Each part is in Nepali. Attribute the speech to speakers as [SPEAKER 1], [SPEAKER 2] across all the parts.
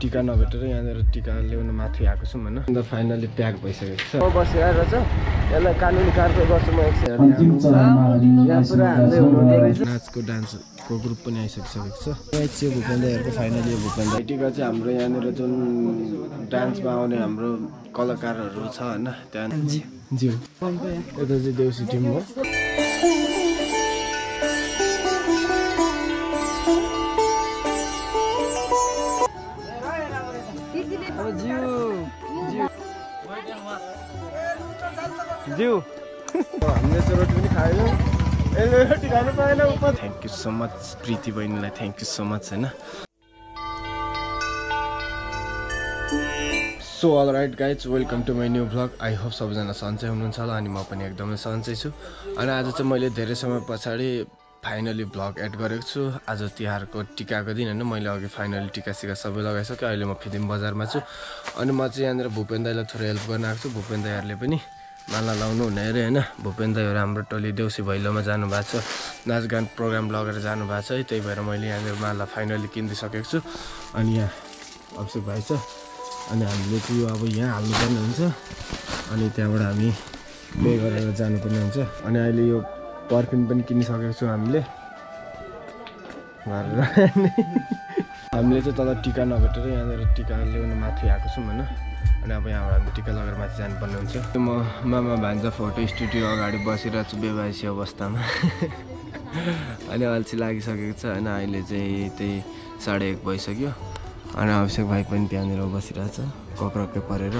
[SPEAKER 1] टिका नभेटेर यहाँनिर टिका ल्याउनु माथि आएको छौँ होइन। अन्त फाइनली प्याक भइसकेको छ। बसेर रहेछ यसलाई कानुनी कारवाही गर्छु म एकछिन नाचको डान्सको ग्रुप पनि आइसकिसकेको छ। चाहिँ भूपेन्द्रहरूको फाइनली भूपेन्द्र टिका चाहिँ हाम्रो यहाँनिर जुन डान्समा आउने हाम्रो कलाकारहरू छ होइन त्यहाँ ज्यू यता चाहिँ देउसी टिम हो। ज्यू हामीले चाहिँ रोटी पनि खाएनौँ यसले रोटी खानु पाएन thank you so much Preeti बहिनीलाई थ्याङ्क यू सो मच होइन so all right guys welcome to my new vlog I hope सबैजना सन्चै हुनुहुन्छ होला अनि म पनि एकदमै सन्चै छु। अनि आज चाहिँ मैले धेरै समय पछाडि फाइनली भ्लग एड गरेको छु। आज तिहारको टिकाको दिन होइन मैले अघि फाइनली टिका सिका सबै लगाइसकेँ अहिले म फिदिम बजारमा छु। अनि म चाहिँ यहाँनिर भूपेन दाईलाई थोरै हेल्प गर्न आएको छु। भूपेन दाईहरूले पनि माला लाउनु हुने अरे होइन। भूपेन दाईहरू हाम्रो टोली देउसी भैलोमा जानुभएको छ। नाचगान प्रोग्राम लगेर जानुभएको छ है त्यही भएर मैले यहाँनिर माला फाइनली किनिदिइसकेको छु। अनि यहाँ अभिषेक भाइ छ। अनि हामीले चाहिँ यो अब यहाँ हाल्नुपर्ने हुन्छ। अनि त्यहाँबाट हामी पे गरेर जानुपर्ने हुन्छ। अनि अहिले यो पर्फ्युम पनि किनिसकेको छौँ हामीले। हामीले चाहिँ तल टिका नभेटेर यहाँनिर टिका ल्याउनु माथि आएको छौँ होइन। अनि अब यहाँबाट हामी टिका लगेर माथि जानुपर्ने हुन्छ। म मामा भान्जा फोटो स्टुडियो अगाडि बसिरहेको छु बेबासी अवस्थामा। अनि अल्छी लागिसकेको छ होइन अहिले चाहिँ त्यही साढे एक भइसक्यो। अनि अभिषेक भाइ पनि त्यहाँनिर बसिरहेछ। कक्रक्कै परेर।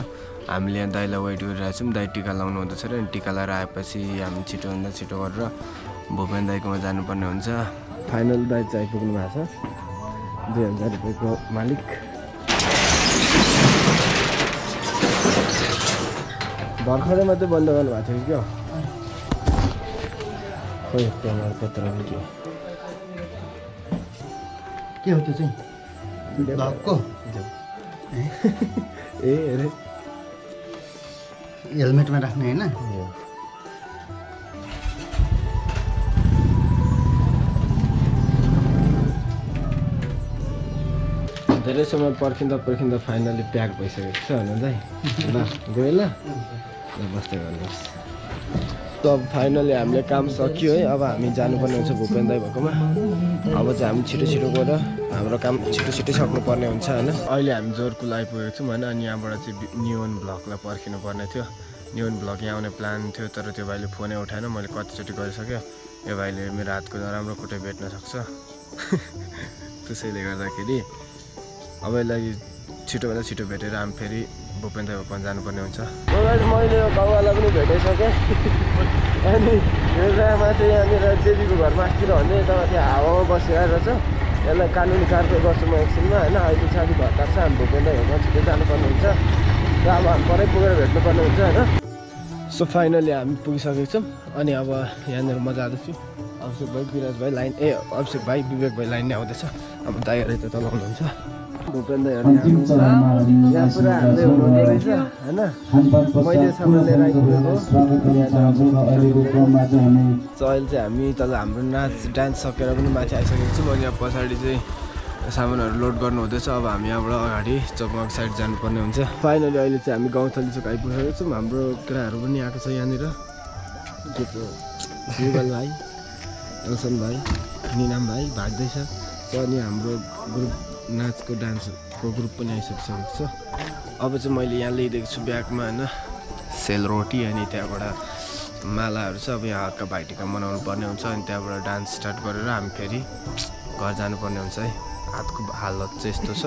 [SPEAKER 1] हामीले यहाँ दाइलाई वेट गरिरहेको छौँ। दाइ टिका लाउनु हुँदैछ र अनि टिका लगाएर आएपछि हामी छिटोभन्दा छिटो गरेर भूपेन दाईकोमा जानुपर्ने हुन्छ। फाइनल दाइ चाहिँ आइपुग्नु भएको छ। दुई हजार रुपियाँको मालिक। भर्खरै मात्रै बन्द गर्नुभएको थियो कि क्या? खोइ
[SPEAKER 2] के हो त्यो चाहिँ?
[SPEAKER 1] ए अरे
[SPEAKER 2] हेलमेटमा राख्ने होइन
[SPEAKER 1] धेरै समय पर्खिँदा पर्खिँदा फाइनली प्याक भइसकेको छ दाइ ल गयो ल ल बस्दै गर्नुहोस् त फाइनली हामीले काम सकियो है। अब हामी जानुपर्ने हुन्छ भूपेन दाई भएकोमा। अब चाहिँ हामी छिटो छिटो गएर हाम्रो काम छिटो छिटो सक्नुपर्ने हुन्छ होइन? अहिले हामी जोरकुल आइपुगेको छौँ होइन? अनि यहाँबाट चाहिँ न्युन ब्लकलाई पर्खिनु पर्ने थियो। न्युन ब्लक यहाँ आउने प्लान थियो तर त्यो भाइले फोनै उठाएन। मैले कतिचोटि गरिसक्यो यो भाइले मेरो हातको नराम्रो खुट्टै भेट्न सक्छ। त्यसैले गर्दाखेरि अब यसलाई छिटोभन्दा छिटो भेटेर हामी फेरि भूपेन दाईमा जानुपर्ने हुन्छ। मैले गाउँवाला पनि भेटाइसकेँ। अनि बेलुकामा चाहिँ यहाँनिर देवीको घरमा आस्तिर भन्ने यतामाथि हावामा बसिरहेको छ यसलाई कानुनी कारवाही गर्छु म एकछिनमा होइन? अहिले चाहिँ अलिक हतार छ हामी भूपेन दाईहरूमा छिटो जानुपर्ने हुन्छ। र अब हामी परै पुगेर भेट्नुपर्ने हुन्छ होइन? सो फाइनली हामी पुगिसकेको छौँ। अनि अब यहाँनिर म जाँदैछु अभिषेक भाइ विराज भाइ लाइन ए अभिषेक भाइ विवेक भाइ लाइन नै आउँदैछ। अब दाईहरू त चलाउनुहुन्छ भूपेन। दाईहरू यहाँ पुरा हाल्दै हुनुहुँदो रहेछ होइन? मैले सामान लिएर आइपुगेको अहिले चाहिँ हामी तल हाम्रो नाच डान्स सकेर पनि माथि आइसकेको छौँ। अनि यहाँ पछाडि चाहिँ सामानहरू लोड गर्नु हुँदैछ। अब हामी यहाँबाट अगाडि चकमाक साइड जानुपर्ने हुन्छ। फाइनली अहिले चाहिँ हामी गाउँथली चोक आइपुगेको छौँ। हाम्रो केटाहरू पनि आएको छ यहाँनिर। के पो युगल भाइ एलसन भाइ निनाम भाइ भाग्दैछ अनि हाम्रो ग्रुप नाचको डान्सको ग्रुप पनि आइसकिसकेको छ अब चाहिँ मैले यहाँ ल्याइदिएको छु ब्यागमा होइन। सेलरोटी अनि त्यहाँबाट मालाहरू छ अब यहाँ हल्का भाइटिका मनाउनु पर्ने हुन्छ अनि त्यहाँबाट डान्स स्टार्ट गरेर हामी फेरि घर जानुपर्ने हुन्छ है। हातको हालत चाहिँ यस्तो छ।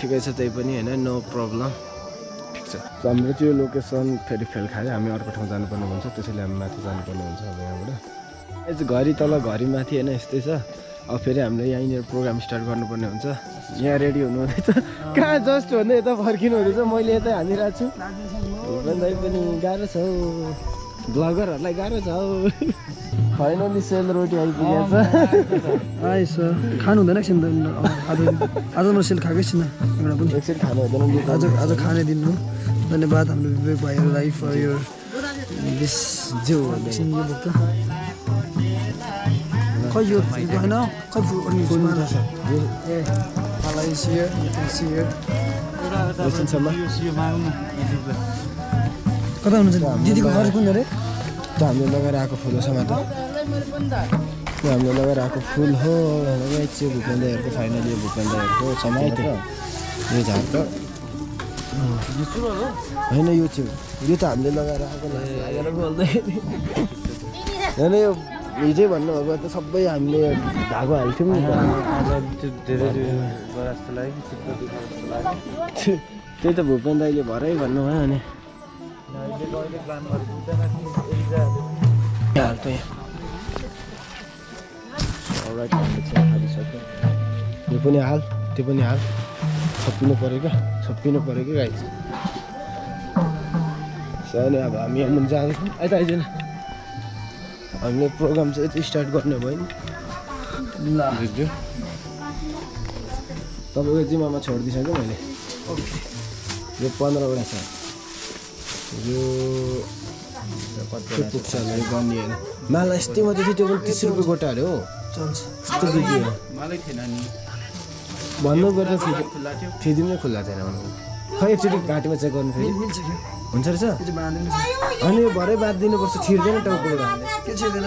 [SPEAKER 1] ठिकै छ त्यही पनि होइन। नो प्रब्लम ठिक छ। हाम्रो चाहिँ यो लोकेसन फेरि फेल खायो हामी अर्को ठाउँ जानुपर्ने हुन्छ। त्यसैले हामी माथि जानुपर्ने हुन्छ अब यहाँबाट। यो चाहिँ घरि तल घरि माथि होइन यस्तै छ। अब फेरि हामीले यहीँनिर प्रोग्राम स्टार्ट गर्नुपर्ने हुन्छ। यहाँ रेडी हुनु हुँदैछ कहाँ जस्ट भन्दै यता फर्किनु हुँदैछ? मैले यतै हानिरहेको छु। पनि गाह्रो छ हौ। ब्लगरहरूलाई गाह्रो छ हौ। फाइनली सेलरोटी आइपुगेको छ।
[SPEAKER 2] आएछ खानु हुँदैन एकछिन आज आज म सेल खाएकै छैन एउटा पनि।
[SPEAKER 1] एकछिन खानु हुँदैन
[SPEAKER 2] आज आज खाने दिन धन्यवाद हाम्रो विवेक भाइहरूलाई फर यो दिस खै यो होइन खै कता हुनुहुन्छ दिदीको घर कुन अरे
[SPEAKER 1] त्यो हामीले लगाएर आएको फुल हो समात त्यो हामीले लगाएर आएको फुल हो चाहिँ भुपेन्द्रहरूको फाइनली भुपेन्द्रहरूको समात यो झार त होइन यो चाहिँ यो त हामीले लगाएर आएको होइन यो हिजै भन्नुभएको त सबै हामीले धागो हाल्थ्यौँ त्यही त भुपेन्द्र दाइले भरै भन्नुभयो अनि हालिसक्यो यो पनि हाल त्यो पनि हाल छप्पिनु पऱ्यो क्या छप्पिनु पऱ्यो क्या गाई अब हामी जाँदैछौँ आइज आइजन हामीले प्रोग्राम चाहिँ यति स्टार्ट गर्ने भयो नि
[SPEAKER 2] ल
[SPEAKER 1] तपाईँको जिम्मामा छोडिदिइसकेँ मैले। यो पन्ध्रवटा छ। यो पुग्छ होला यो गर्ने होइन माला यस्तै मात्रै थियो त्यो पनि तिस रुपियाँ गोटा अरे हो यस्तो बिग्रियो भन्नु पर्दा फिदिम नै। खुल्ला थिएन खै एकचोटि घाँटीमा चेक गर्नु फेरि। हुन्छ रहेछ? अनि यो भरै बात दिनुपर्छ टाउकोबाट
[SPEAKER 2] छिर्दैन?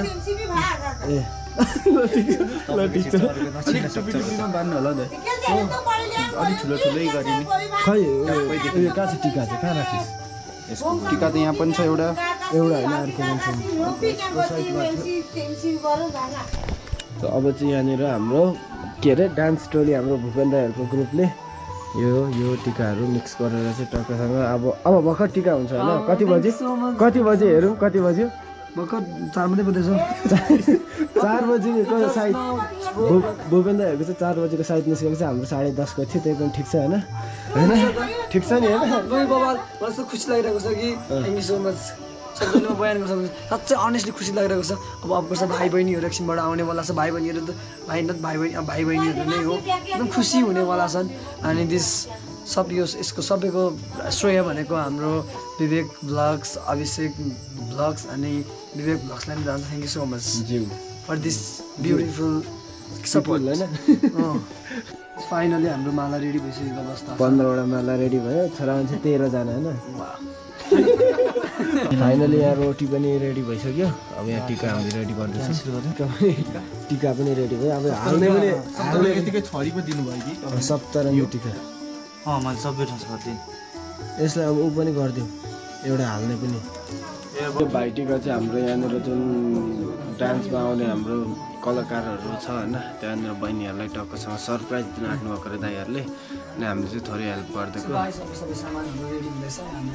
[SPEAKER 1] ए। ल ठिक छ। ल ठिक छ।
[SPEAKER 3] अलिक ठुलो ठुलै गरिने।
[SPEAKER 1] खै उयो कहाँ छ? टिका चाहिँ कहाँ राखिस्
[SPEAKER 3] यसको टिका त यहाँ पनि छ एउटा।
[SPEAKER 1] एउटा होइन अर्को मान्छे त अब चाहिँ यहाँनिर हाम्रो के अरे डान्स टोली हाम्रो भूपेन्द्रहरूको ग्रुपले यो यो टिकाहरू मिक्स गरेर चाहिँ टक्कसँग अब अब भर्खर टिका हुन्छ होइन? कति बजी? कति बजी हेरौँ? कति बज्यो?
[SPEAKER 2] भर्खर चार मात्रै बज्दैछ।
[SPEAKER 1] चार बजीको साइड भू भूपेन्द्रहरूको चाहिँ चार बजीको साइड निस्केको चाहिँ हाम्रो साढे दसको थियो त्यही पनि ठिक छ होइन? होइन? ठिक छ नि होइन?
[SPEAKER 2] खुसी लागिरहेको छ कि? थ्याङ्क यू सो मच म बयान गर्छ साँच्चै अनेस्टली खुसी लागिरहेको छ। अब अफकोर्स भाइ बहिनीहरू एकछिनबाट आउनेवाला छ। भाइ बहिनीहरू त भाइ न भाइ बहिनी अब भाइ बहिनीहरू नै हो। एकदम खुसी हुनेवाला छन्। अनि दिस सब यो यसको सबैको श्रेय भनेको हाम्रो विवेक ब्लग्स अभिषेक ब्लग्स अनि विवेक ब्लग्सलाई पनि जान्छ। Thank you so much for this beautiful support
[SPEAKER 1] होइन?
[SPEAKER 2] फाइनली हाम्रो माला रेडी भइसकेको अवस्था।
[SPEAKER 1] पन्ध्रवटा माला रेडी भयो। छोरा मान्छे तेह्रजना होइन? फाइनली यहाँ रोटी पनि रेडी भइसक्यो। अब यहाँ टिका हामीले रेडी गर्दैछौँ। टिका पनि रेडी भयो। अब हाल्ने पनि हाल्ने
[SPEAKER 3] यतिकै छरी पो दिनुभयो कि?
[SPEAKER 1] सप्तरङ्गी टिका।
[SPEAKER 4] अँ मैले सबै ठाउँ गरिदिएँ।
[SPEAKER 1] यसलाई अब ऊ पनि गरिदिउँ। एउटा हाल्ने पनि। यो भाइटिका चाहिँ हाम्रो यहाँनिर जुन डान्समा आउने हाम्रो कलाकारहरू छ होइन त्यहाँनिर बहिनीहरूलाई टक्कसँग सरप्राइज दिन आँट्नु भएको अरे दाईहरूले अनि हामीले चाहिँ थोरै हेल्प गरिदिएको।
[SPEAKER 2] सबै सामानहरू रेडी हुँदैछ हामी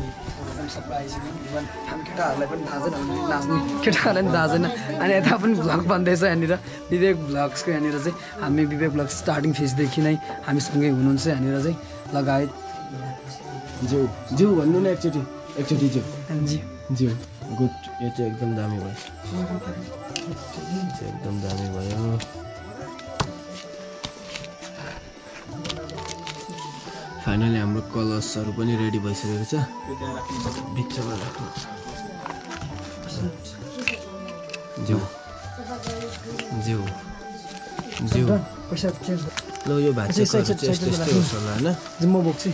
[SPEAKER 2] एकदम सरप्राइज इभन हामी केटाहरूलाई पनि थाहा छैन नाच्ने केटाहरूलाई पनि थाहा छैन। अनि यता पनि भ्लग बन्दैछ यहाँनिर। विवेक भ्लग्सको यहाँनिर चाहिँ हामी विवेक भ्लग स्टार्टिङ फेजदेखि नै हामीसँगै हुनुहुन्छ यहाँनिर चाहिँ। लगायत
[SPEAKER 1] जिउ जिउ भन्नु न एकचोटि एकचोटि जिउ।
[SPEAKER 2] जी
[SPEAKER 1] जिउ। गुड यो चाहिँ एकदम दामी भयो। एकदम दामी भयो। फाइनली हाम्रो कलर्सहरू पनि रेडी भइसकेको छ। भित्रबाट राख्नु जिउ।
[SPEAKER 2] पैसा चेन्ज
[SPEAKER 1] ल यो चाहिँ चाहिँ होस् होला होइन?
[SPEAKER 2] म बोक्छु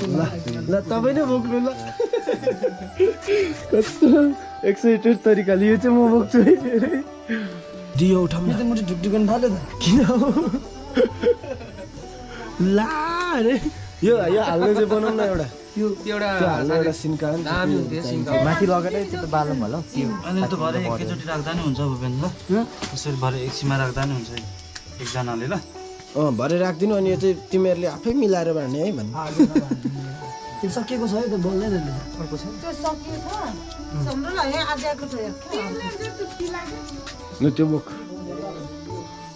[SPEAKER 1] ल ल तपाईँ नै बोक्नु ल। कस्तो एक्साइटेड तरिकाले यो चाहिँ म बोक्छु है फेरि दियो उठाउँ
[SPEAKER 2] यो त मुटु ढुकढुक गर्न थाल्यो त।
[SPEAKER 1] किन ला अरे यो यो हाल्ने चाहिँ बनाउँ न एउटा।
[SPEAKER 2] यो
[SPEAKER 1] त्यो हाल्ने एउटा सिन्का
[SPEAKER 4] माथि लगेर त्यो त बालम होला हौ त्यो अनि त भरे एकैचोटि राख्दा नि हुन्छ भूपेन्द्र त्यसरी भरे एकछिनमा राख्दा नि हुन्छ एकजनाले ल।
[SPEAKER 1] अँ भरे राखिदिनु अनि यो चाहिँ तिमीहरूले आफै मिलाएर भन्ने है भन्नु
[SPEAKER 2] त्यो सकिएको छ है त बोल्दैन नि अर्को छ।
[SPEAKER 1] ल त्यो बोक।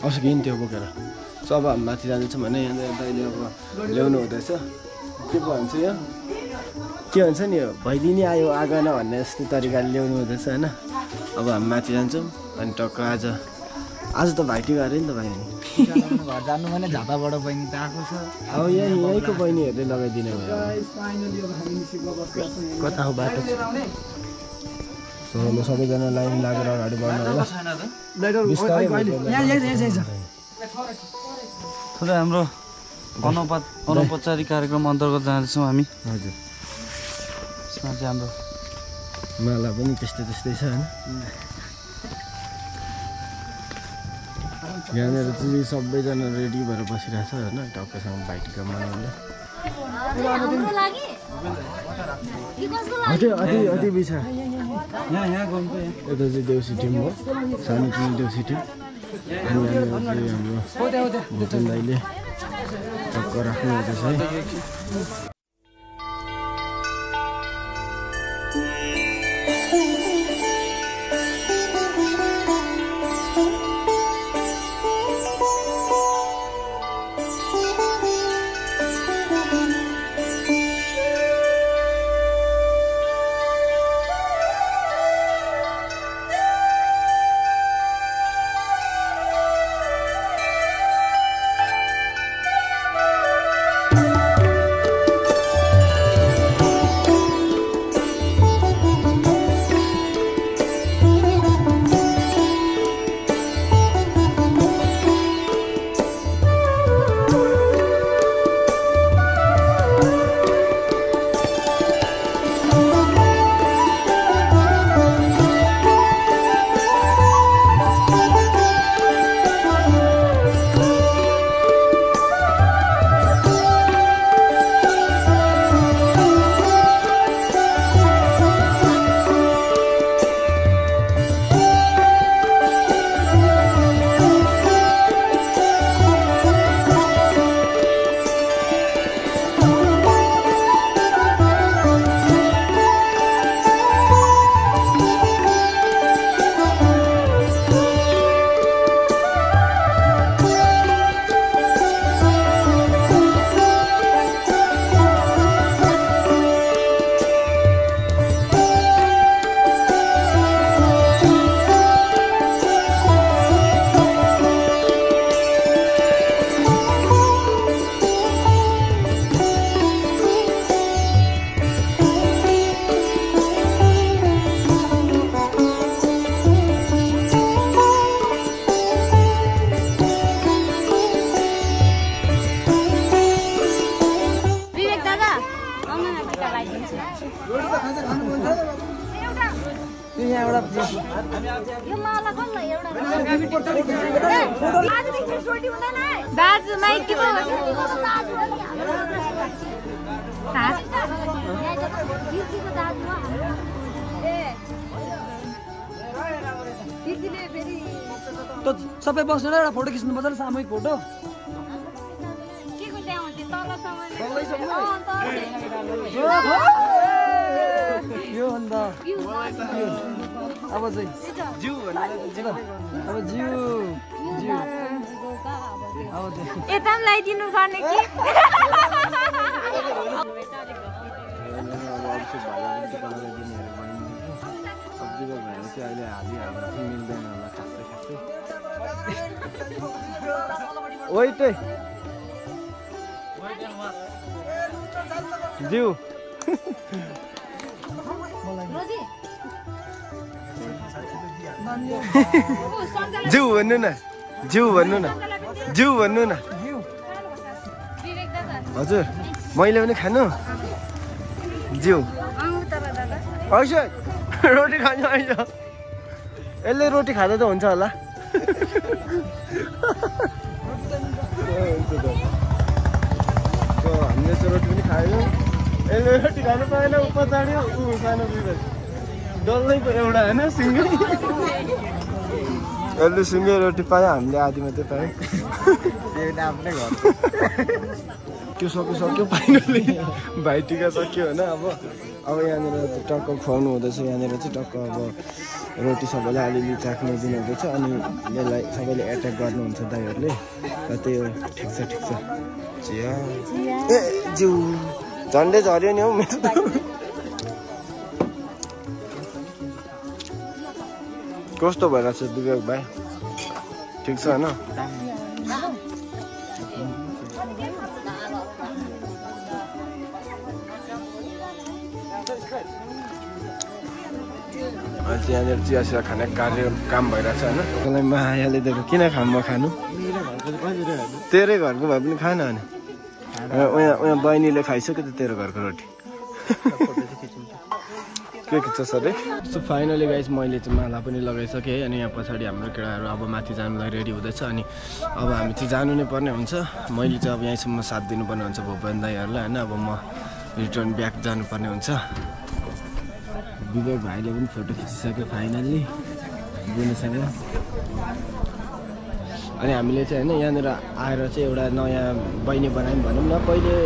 [SPEAKER 1] आउँछ कि त्यो बोकेर? सो अब हामी माथि जाँदैछौँ भने यहाँनिर दाइले अब ल्याउनु हुँदैछ। के पो भन्छ यो के भन्छ नि यो? भैलिनी आयो आगन भन्ने जस्तो तरिकाले ल्याउनु हुँदैछ होइन। अब हामी माथि जान्छौँ अनि टक्क आज आज त भाइटिका अरे नि त भाइ।
[SPEAKER 4] घर जानु भने झापाबाट बहिनी त आएको छ।
[SPEAKER 1] अब यहीँ यहीँको बहिनीहरूले लगाइदिने भयो। कता हो बाटो? सो सबैजना लाइन लागेर अगाडि बढ्नु होला। बिस्तारै
[SPEAKER 2] छ
[SPEAKER 4] थोरै हाम्रो अनौपा अनौपचारिक कार्यक्रम अन्तर्गत जाँदैछौँ हामी।
[SPEAKER 1] हजुर।
[SPEAKER 4] यसमा चाहिँ हाम्रो
[SPEAKER 1] माला पनि त्यस्तै त्यस्तै छ होइन। यहाँनिर चाहिँ सबैजना रेडी भएर बसिरहेछ होइन टक्कसँग भाइटिका मनाउने
[SPEAKER 5] लागि
[SPEAKER 1] अझै अति अति बिछा।
[SPEAKER 4] यहाँ यहाँ
[SPEAKER 1] यता चाहिँ देउसी टिम हो सानो टिम देउसी टिम। अनि यहाँनिर चाहिँ हाम्रो दाईले टक्क राख्नु हुँदैछ है
[SPEAKER 5] दाजु
[SPEAKER 2] सबै बस्नु एउटा फोटो खिच्नु पर्छ सामूहिक फोटो। यो अन्त अब चाहिँ अब जिउ जिउ
[SPEAKER 5] यता पनि लगाइदिनु पर्ने कि
[SPEAKER 1] चाहिँ मिल्दैन होला खासै खासै जिउ।
[SPEAKER 5] रोजी।
[SPEAKER 1] जिउ भन्नु न। जिउ भन्नु न। जिउ भन्नु न। हजुर मैले पनि खानु। जिउ। हैस रोटी खानु आइज यसले रोटी खाँदा त हुन्छ होला। रोटी खानु पाएन ऊ सानो एउटा होइन सिङ्गै यसले सिङ्गै रोटी पायो हामीले आधी मात्रै पायो। आफ्नै घर त्यो सक्यो सक्यो फाइनली भाइटिका सक्यो होइन अब अब यहाँनिर टक्क खुवाउनु हुँदैछ यहाँनिर चाहिँ टक्क अब रोटी सबैलाई अलिअलि चाख्नु दिनुहुँदैछ अनि यसलाई सबैले एट्याक गर्नुहुन्छ दाईहरूले। र त्यही हो ठिक छ ठिक छ। ए जिउ। झन्डै झऱ्यो नि हौ मेरो त। कस्तो भइरहेछ विवेक भाइ? ठिक छ होइन? अहिले यहाँनिर चिया सिया खाने कार्य काम भइरहेछ होइन? त्यसलाई मायाले दिएको किन खाम म खानु? तेरै घरको भए पनि खान अनि। उहाँ उहाँ बहिनीले खाइसक्यो त तेरो घरको रोटी। के खिच्छ सर है सो फाइनली गाइज मैले चाहिँ माला पनि लगाइसकेँ है अनि यहाँ पछाडि हाम्रो केटाहरू अब माथि जानुलाई रेडी हुँदैछ अनि अब हामी चाहिँ जानु नै पर्ने हुन्छ। मैले चाहिँ अब यहीँसम्म साथ दिनुपर्ने हुन्छ भूपेन दाईहरूलाई होइन? अब म रिटर्न ब्याक जानुपर्ने हुन्छ। विवेक भाइले पनि फोटो खिचिसक्यो फाइनल्ली बुनुसँग अनि हामीले चाहिँ होइन यहाँनिर आएर चाहिँ एउटा नयाँ बहिनी बनायौँ भनौँ न पहिले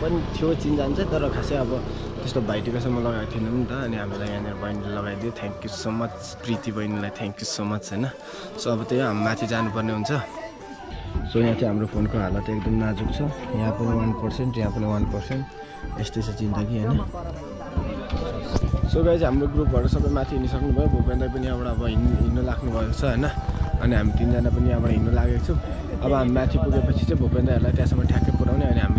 [SPEAKER 1] पनि थियो चिनजान चाहिँ तर खासै अब त्यस्तो भाइटिकासम्म लगाएको थिएनौँ नि त। अनि हामीलाई यहाँनिर बहिनीले लगाइदियो। Thank you so much Preeti बहिनीलाई थ्याङ्क यू सो मच होइन। सो अब त्यही हामी माथि जानुपर्ने हुन्छ। सो यहाँ चाहिँ हाम्रो फोनको हालत एकदम नाजुक छ। यहाँ पनि वान पर्सेन्ट यहाँ पनि वान पर्सेन्ट यस्तै छ जिन्दगी होइन। सो गाइज हाम्रो ग्रुपहरू सबै माथि हिँडिसक्नुभयो। भूपेन दाई पनि यहाँबाट अब हिँड्नु हिँड्नु लाग्नुभएको छ होइन। अनि हामी तिनजना पनि यहाँबाट हिँड्नु लागेको छौँ। अब हामी माथि पुगेपछि चाहिँ भूपेन दाईहरूलाई त्यहाँसम्म ठ्याक्कै पुऱ्याउने अनि हामी